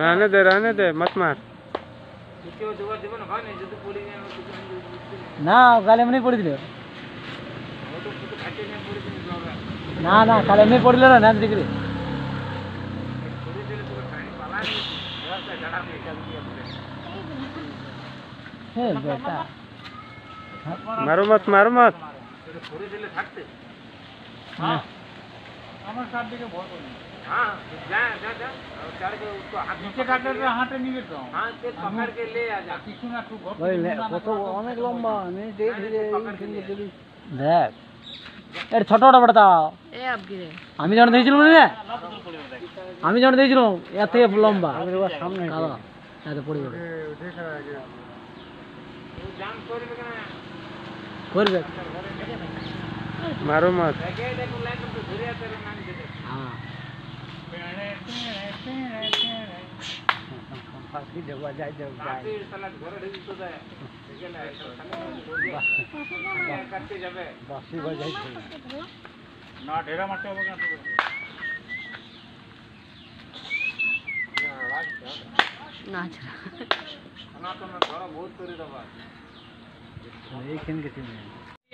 रहने दे रहने दे मत मार। ना गाले में नहीं पड़ी दिले। ना ना गाले में पड़ी ले ना दिख रही बेटा। मारो मत मारो मत। हाँ। আমার সার দিকে ভয় করি हाँ जा जा जा और चढ़ के उसको हाथ में নিচে থাকলে তো হাঁটে নিয়ে যেত हाँ से पकड़ के ले आ जा কিছু না একটু ঘর ওই লে- কত অনেক লম্বা আমি দেখ দেখ এর ছোট ওটা বড়টা এ আবগিরে আমি যখন দিয়েছিলাম না আমি যখন দিয়েছিলাম এর থেকে লম্বা সামনে কালো এত পড়ে যাবে जाम कर के ना করবে મારો મત પાછી જવા જાય જવા બાસી બજાય છે ના ઢેરા માટે હવે કાંટો ના જરા ના તો મેં ઘણો બહુ કરી દવા એક કેમ કે